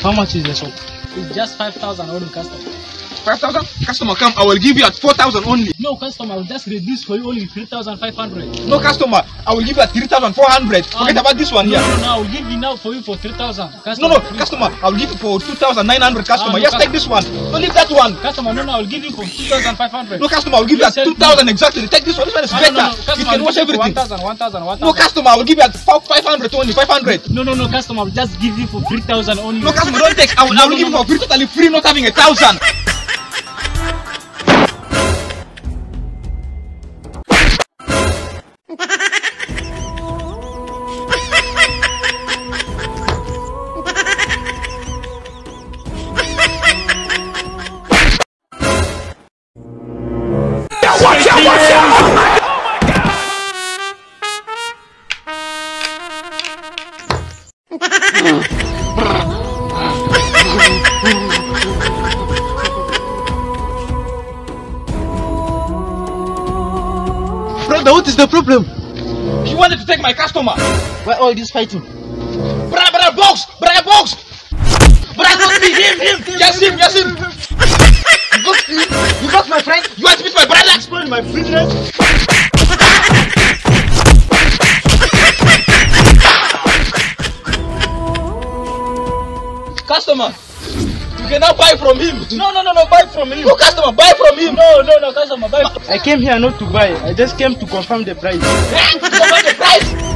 How much is the shop? It's just 5,000 only customer. 5,000? Customer, come. I will give you at 4,000 only. No customer, I will just reduce for you only 3,500. No, customer. I will give you at 3,400. Forget about this one No, here. no, no, I will give you now for you for 3,000. No, no, please. customer. I will give you for 2,900. Customer, Ah, no, just take this one. Don't leave that one. Customer, no, no, I will give you for 2,500. No, customer, I will give you at Please help 2,000 exactly. Take this one. This one is Ah, better. no, no, no, You can wash you everything. 1,000, 1,000, 1,000. No, customer, I will give you at 500 only. 500. No, no, no, customer, I will just give you for 3,000 only. No, customer, don't take. I will, No, I will no, give you for free, totally free, not having a thousand. Brother, what is the problem? He wanted to take my customer. Why all this fighting? Brother, brother, box, brother, box. Brother, him, him. Yes, him, yes, him. You got, you, you got my friend? You want to beat my brother? Spoil my business. Customer, you can now buy from him. No, no, no, no, buy from him. No, customer, buy from him. No, no, no, customer, buy from I came here not to buy. I just came to confirm the price. Can the price.